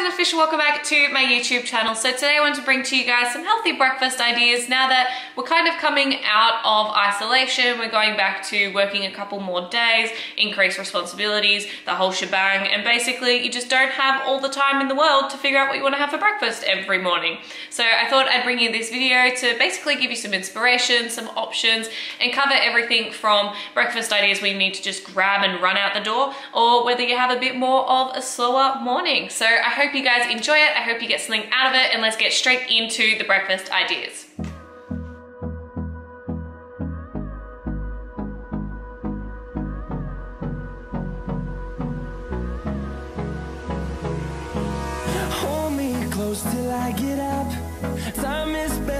and official welcome back to my YouTube channel. So today I want to bring to you guys some healthy breakfast ideas now that we're kind of coming out of isolation. We're going back to working a couple more days, increased responsibilities, the whole shebang, and basically you just don't have all the time in the world to figure out what you want to have for breakfast every morning. So I thought I'd bring you this video to basically give you some inspiration, some options, and cover everything from breakfast ideas you need to just grab and run out the door, or whether you have a bit more of a slower morning. So I hope you guys enjoy it. I hope you get something out of it and let's get straight into the breakfast ideas. Hold me close till I get up. Time is barely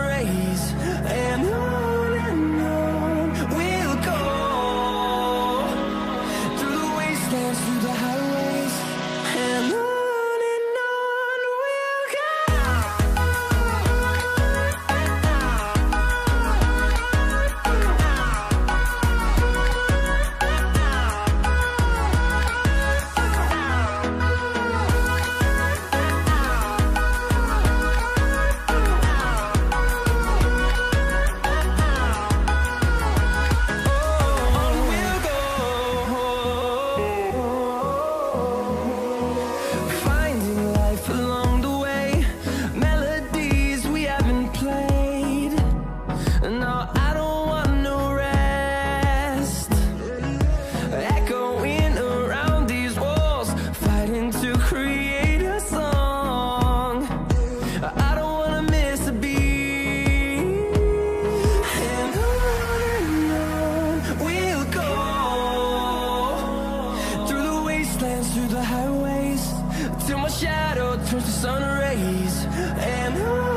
rays. And on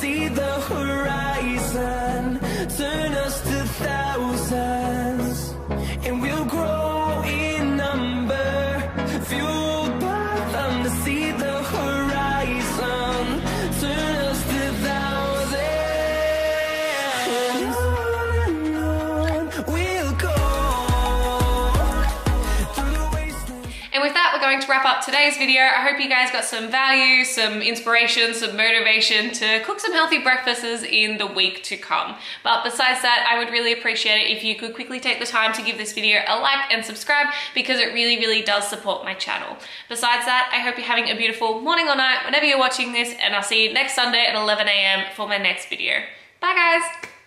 see the horizon, turn us to going to wrap up today's video. I hope you guys got some value, some inspiration, some motivation to cook some healthy breakfasts in the week to come. But besides that, I would really appreciate it if you could quickly take the time to give this video a like and subscribe because it really, really does support my channel. Besides that, I hope you're having a beautiful morning or night whenever you're watching this and I'll see you next Sunday at 11 a.m. for my next video. Bye guys!